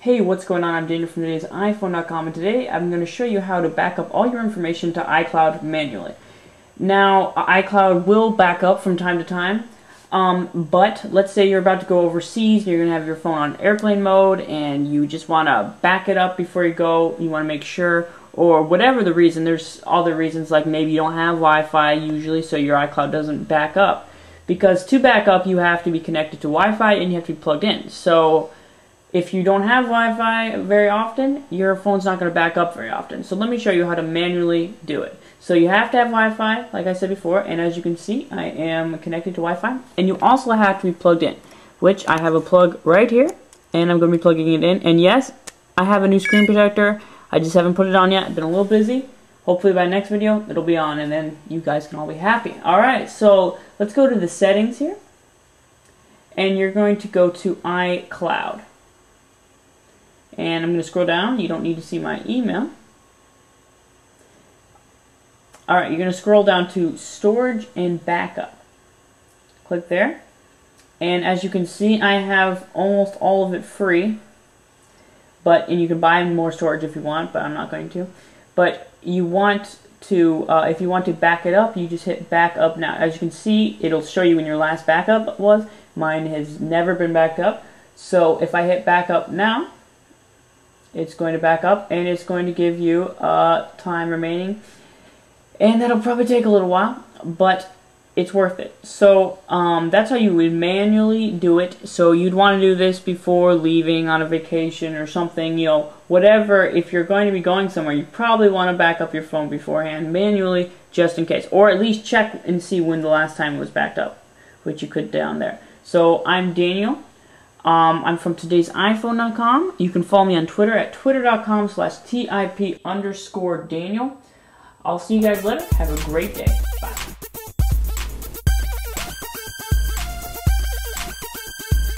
Hey, what's going on? I'm Daniel from today's iPhone.com and today I'm going to show you how to back up all your information to iCloud manually. Now, iCloud will back up from time to time, um, but let's say you're about to go overseas, you're going to have your phone on airplane mode and you just want to back it up before you go, you want to make sure, or whatever the reason, there's other reasons like maybe you don't have Wi-Fi usually so your iCloud doesn't back up. Because to back up, you have to be connected to Wi-Fi and you have to be plugged in. So if you don't have Wi-Fi very often, your phone's not going to back up very often. So let me show you how to manually do it. So you have to have Wi-Fi, like I said before, and as you can see, I am connected to Wi-Fi. And you also have to be plugged in, which I have a plug right here, and I'm going to be plugging it in. And yes, I have a new screen protector. I just haven't put it on yet. I've been a little busy. Hopefully by next video, it'll be on, and then you guys can all be happy. Alright, so let's go to the settings here. And you're going to go to iCloud. And I'm going to scroll down. You don't need to see my email. Alright, you're going to scroll down to Storage and Backup. Click there. And as you can see, I have almost all of it free. But, and you can buy more storage if you want, but I'm not going to. But you want to, uh, if you want to back it up, you just hit back up now. As you can see, it'll show you when your last backup was. Mine has never been backed up. So if I hit back up now, it's going to back up and it's going to give you uh, time remaining. And that'll probably take a little while but it's worth it. So um, that's how you would manually do it. So you'd want to do this before leaving on a vacation or something you know whatever. If you're going to be going somewhere you probably want to back up your phone beforehand manually just in case or at least check and see when the last time it was backed up which you could down there. So I'm Daniel um, I'm from today'siphone.com. You can follow me on Twitter at twitter.com slash TIP underscore Daniel. I'll see you guys later. Have a great day.